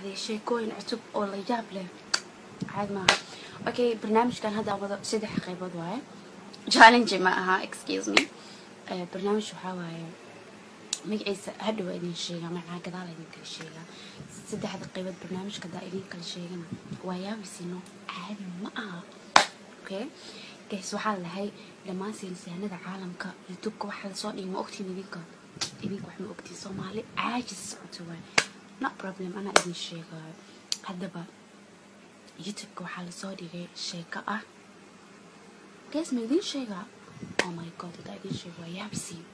baxday sheekooyin cusub oo la yaab leh. Caad maaha okay barnaamijkan hadda wado saddex qaybood waaye. Challenge ma aha excuse me. Eh, barnaamij waxaa waaye magaciisa hadhow idin sheegaa magacaa gadaal idin kala sheegaa saddexda qaybood barnaamijka hadaa idin kala sheegana waa yaabisino caadi ma aha. Okay? Guys waxaa lahay dhammaan saynisahanada caalamka youtubeka waxaa la soo dhigay ogtiin idinka idinka wax ogtiin soomaali? Caajis socoto waay not problem. anaa idin sheegaayo haddaba youtubeka waxaa la soo dhigay sheeko ah guys ma idin sheegaa oh my god hadaa idin sheego waa yaabisiin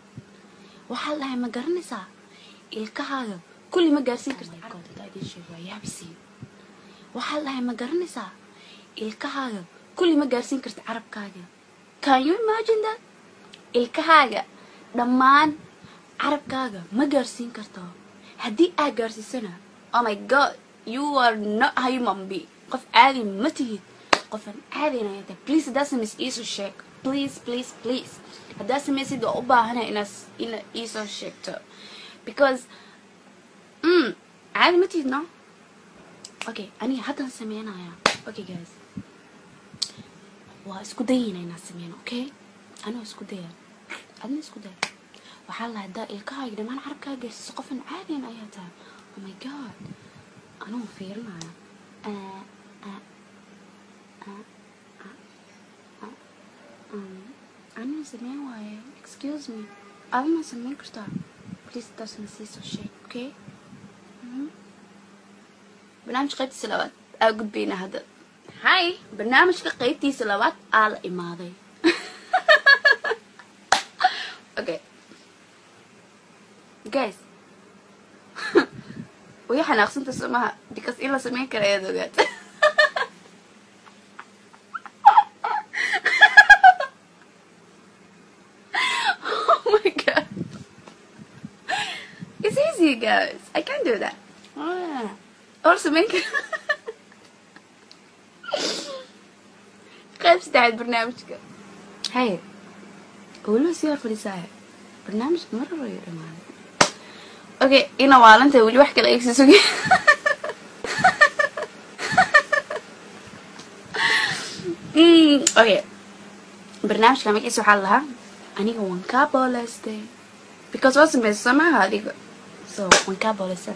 waxaa la dhahay ma garanaysaa ilkahaaga kulli ma gaarsiin karta god hadaa idin sheego waa yaabisiin waxaa la dhahay ma garanaysaa ilkahaaga kulli ma gaarsiin karta carabkaaga can you imagine that? ilkahaaga dhammaan carabkaaga ma gaarsiin karto haddii aad gaarsiisana oh my god you are not human being qof caadi ma tihid. Qofan caadina ayata please haddaa samays iisoo sheeg. Please please please. Haddaa samaysid waa u baahana inaad ina iisoo sheegto. Because mm, caadi ma tihid no? Okay aniga haddaan sameynaya. Okay guys. Waa isku dayayna inaan sameyno okay? Anoo isku daya adna isku daya وحالها دا الكاي ده ما نعرف كاي جس سقفن عادي أنا يا تام oh my god. أنا مفير معنا. آه, أه،, أه،, أه، أنا نسمي واي. Excuse me. أبي ما نسمي كرتا. Please doesn't say so shit okay? Mm-hmm. برنامج قيت سلوات أقول بينا هذا. هاي برنامج قيت سلوات على إماضي أوكي okay. guys way xanaaqsantaas maaha because in la sameyn kara ayaad ogaata It's easy, guys. I can do that. Ah. Also, make قيب سدعد برنامجك هاي قولوا سيار فلسايا برنامج مرة رهيب okay ina waalanta weli wax kale eegsi sugi okay. Barnaamijka magaciisa waxaa lahaa aniga waan kaa booleystay because waa samaysa somaha adiga so waan kaa booleystay